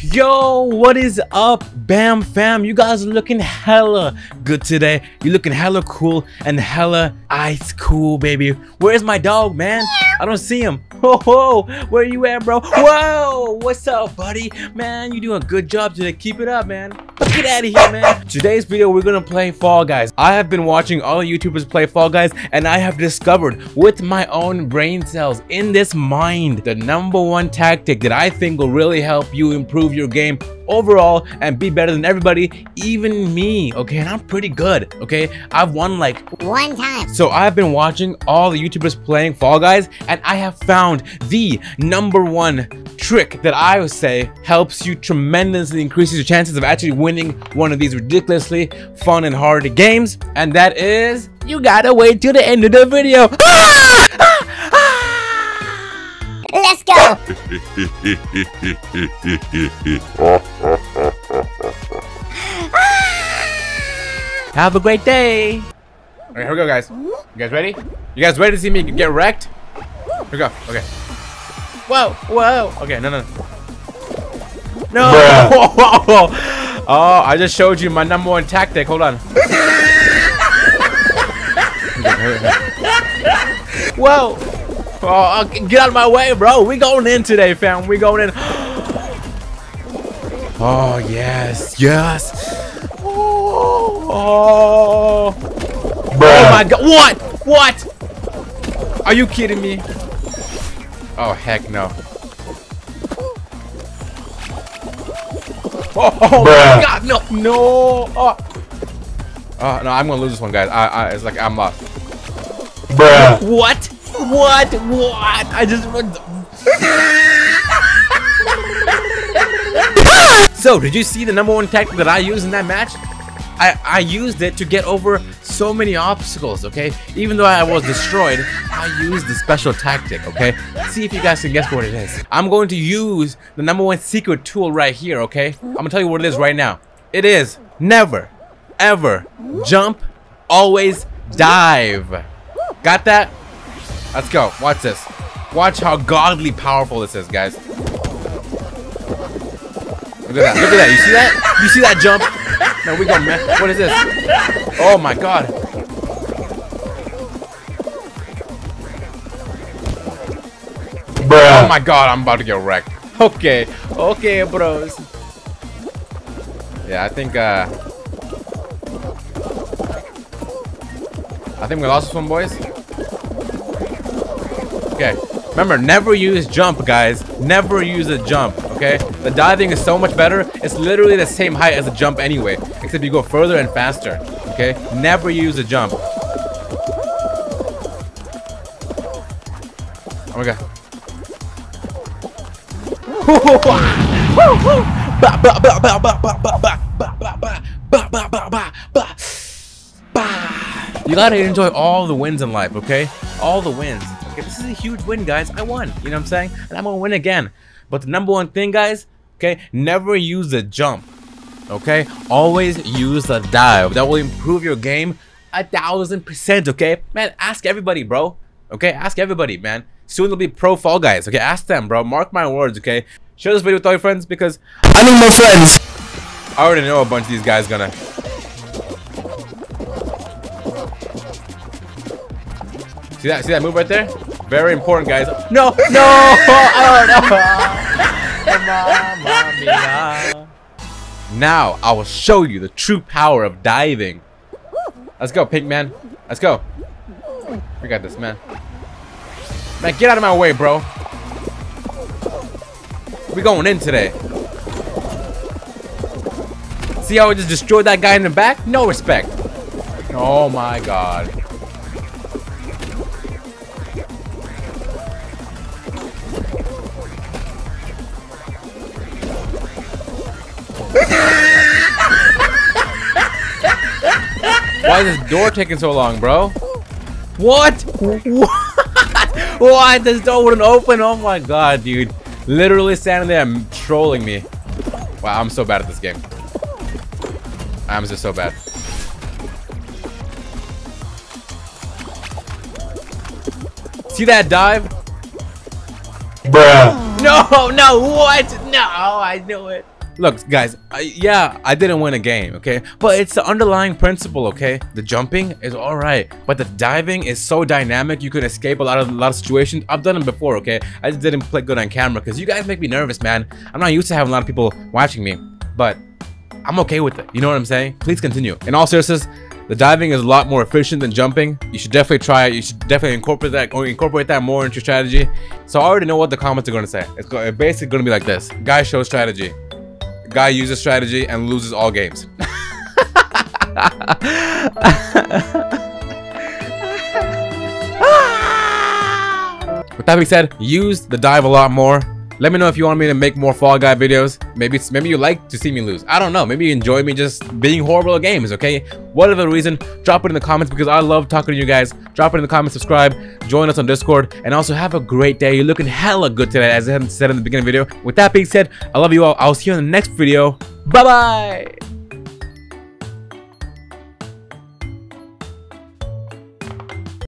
Yo, what is up, Bam fam? You guys are looking hella good today. You're looking hella cool and hella ice cool, baby. Where's my dog, man? I don't see him. Whoa, whoa, where you at, bro? Whoa, what's up, buddy? Man, you doing a good job today. Keep it up, man. Get out of here, man. Today's video, we're gonna play Fall Guys. I have been watching all the YouTubers play Fall Guys, and I have discovered with my own brain cells in this mind the number one tactic that I think will really help you improve your game overall and be better than everybody, even me, okay? And I'm pretty good, okay? I've won like One time. so I've been watching all the YouTubers playing Fall Guys, and I have found the number one trick that I would say helps you tremendously increases your chances of actually winning one of these ridiculously fun and hard games, and that is you gotta wait till the end of the video. Let's go. Ah! Have a great day. Okay, here we go, guys. You guys ready? You guys ready to see me get wrecked? Here we go. Okay. Whoa, whoa. Okay, no, no. No. oh, I just showed you my number one tactic. Hold on. Whoa. Oh, okay, get out of my way, bro. We going in today, fam. We going in. Oh, yes. Yes. Oh. Oh. Oh my god. What? What? Are you kidding me? Oh, heck no. Oh, oh my god, no, no. Oh. oh, no, I'm gonna lose this one, guys. I, I, it's like I'm lost. What? What? What? I just. so, did you see the number one tactic that I used in that match? I, I used it to get over so many obstacles, okay? Even though I was destroyed, I used the special tactic, okay? See if you guys can guess what it is. I'm going to use the number one secret tool right here, okay? I'm gonna tell you what it is right now. It is never, ever jump, always dive. Got that? Let's go. Watch this. Watch how godly powerful this is, guys. Look at that. Look at that. You see that? You see that jump? No, we go, man. What is this? Oh my god. Oh my god, I'm about to get wrecked. Okay. Okay, bros. Yeah, I think, uh... I think we lost this one, boys. Okay. Remember, never use jump, guys. Never use a jump, okay? The diving is so much better. It's literally the same height as a jump anyway, except you go further and faster, okay? Never use a jump. Oh my god. You gotta enjoy all the wins in life, okay? All the wins. This is a huge win, guys. I won. You know what I'm saying? And I'm gonna win again. But the number one thing, guys, okay, never use the jump. Okay? Always use the dive. That will improve your game a thousand percent, okay? Man, ask everybody, bro. Okay, ask everybody, man. Soon they'll be pro fall guys. Okay, ask them, bro. Mark my words, okay? Share this video with all your friends because I need more friends. I already know a bunch of these guys gonna. See that? See that move right there? Very important, guys. No, no! Oh no! Now I will show you the true power of diving. Let's go, Pink Man. Let's go. We got this, man. Man, get out of my way, bro. We going in today. See how I just destroyed that guy in the back? No respect. Oh my god. Why is this door taking so long, bro? What? What? What? This door wouldn't open? Oh my god, dude. Literally standing there and trolling me. Wow, I'm so bad at this game. I'm just so bad. See that dive? Bruh. No, no, what? No, I knew it. Look, guys, I, yeah, I didn't win a game, okay? But it's the underlying principle, okay? The jumping is all right, but the diving is so dynamic, you can escape a lot of a lot of situations. I've done it before, okay? I just didn't play good on camera because you guys make me nervous, man. I'm not used to having a lot of people watching me, but I'm okay with it. You know what I'm saying? Please continue. In all seriousness, the diving is a lot more efficient than jumping. You should definitely try it. You should definitely incorporate that or incorporate that more into your strategy. So I already know what the comments are going to say. It's basically going to be like this. Guy show strategy. Guy uses strategy and loses all games. With that being said, use the dive a lot more. Let me know if you want me to make more Fall Guy videos. Maybe maybe you like to see me lose. I don't know. Maybe you enjoy me just being horrible at games, okay? Whatever the reason, drop it in the comments because I love talking to you guys. Drop it in the comments, subscribe, join us on Discord, and also have a great day. You're looking hella good today, as I said in the beginning of the video. With that being said, I love you all. I'll see you in the next video. Bye-bye!